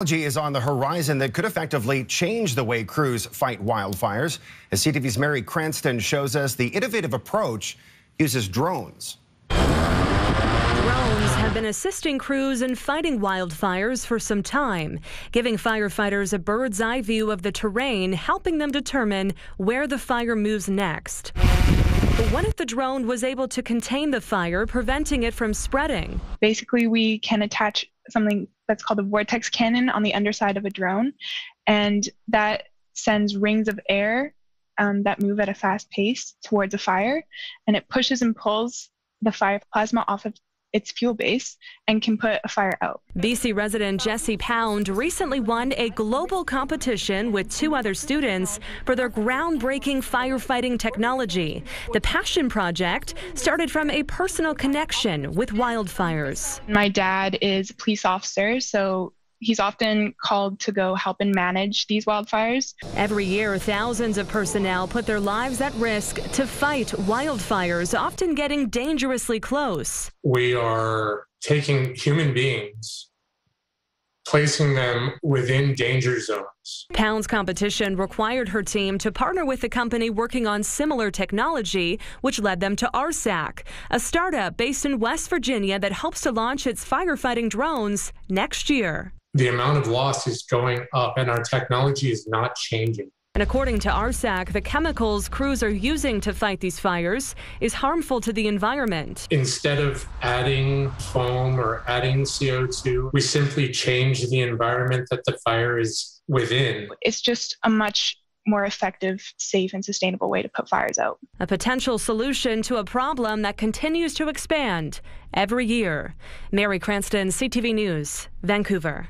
Technology is on the horizon that could effectively change the way crews fight wildfires. As CTV's Mary Cranston shows us, the innovative approach uses drones. Drones have been assisting crews in fighting wildfires for some time, giving firefighters a bird's eye view of the terrain, helping them determine where the fire moves next. But what if the drone was able to contain the fire, preventing it from spreading? Basically, we can attach something that's called a vortex cannon on the underside of a drone, and that sends rings of air um, that move at a fast pace towards a fire, and it pushes and pulls the fire plasma off of its fuel base and can put a fire out. BC resident Jesse Pound recently won a global competition with two other students for their groundbreaking firefighting technology. The Passion Project started from a personal connection with wildfires. My dad is a police officer, so He's often called to go help and manage these wildfires. Every year, thousands of personnel put their lives at risk to fight wildfires, often getting dangerously close. We are taking human beings placing them within danger zones. Pound's competition required her team to partner with a company working on similar technology, which led them to ARSAC, a startup based in West Virginia that hopes to launch its firefighting drones next year the amount of loss is going up and our technology is not changing. And according to ARSAC, the chemicals crews are using to fight these fires is harmful to the environment. Instead of adding foam or adding CO2, we simply change the environment that the fire is within. It's just a much more effective, safe, and sustainable way to put fires out. A potential solution to a problem that continues to expand every year. Mary Cranston, CTV News, Vancouver.